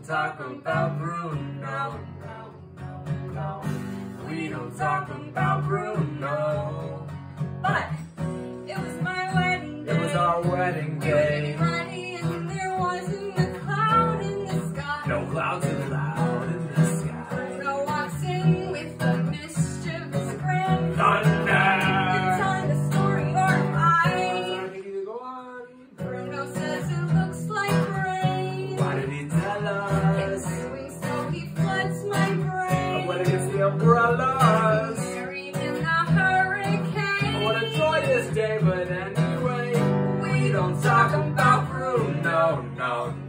don't talk about Bruno. We don't talk about Bruno. But it was my wedding day. It was our wedding We were getting day. Umbrellas? Buried in a hurricane. What a joyous day, but anyway, we don't talk about Bruno. No, no, no.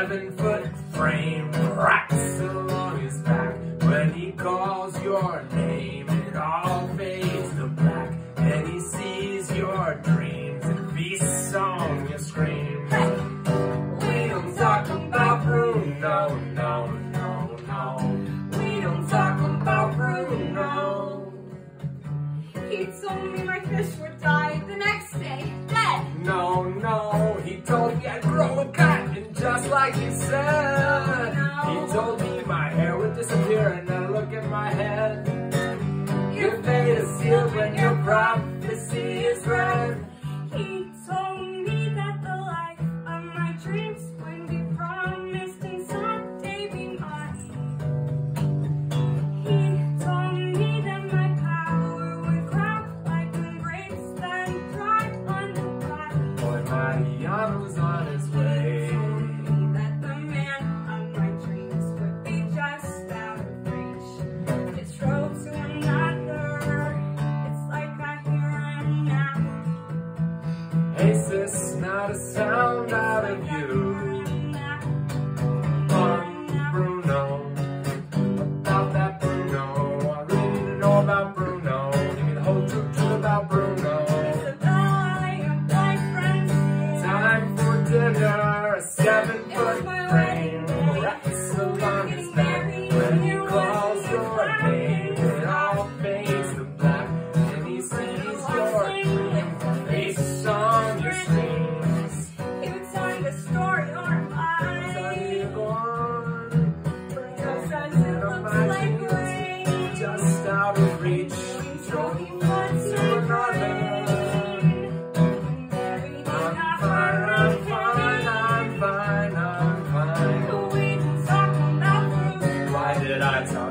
Seven foot frame cracks along his back when he calls your name. It all fades to black, and he sees your dreams and feasts on your scream. We don't talk about Bruno, no, no, no. We don't talk about Bruno. He told me my fish would die the next day, dead. No, no, he told me I'd grow a just like he said, he told me It's not a sound out of you. On Bruno, about that Bruno. I really need to know about Bruno. Give me the whole truth, truth about Bruno. It's about your boyfriend. Time for dinner, a seven foot frame. That's the longest back when he calls your name. that's not.